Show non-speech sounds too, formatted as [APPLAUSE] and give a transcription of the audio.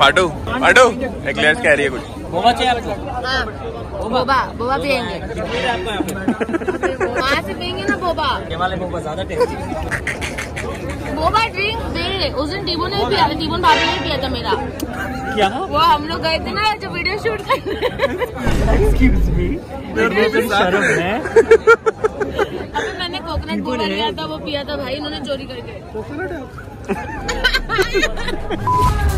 पाटू पाटू eclairs कह रही है कुछ। बोबा चाहिए आपको? हाँ, बोबा बोबा पियेंगे। वहाँ से पियेंगे ना बोबा? ये वाले बोबा ज़्यादा टेस्टी बोबा ड्रिंक दे उस दिन टीबो ने भी पिया था टीबोन भाभी ने पिया था मेरा। क्या? वो हम लोग गए थे ना जो वीडियो शूट करने। अभी मैंने कोकोनट बोला लिया था वो पिया था भाई इन्होंने चोरी करके। कोकोनट [LAUGHS]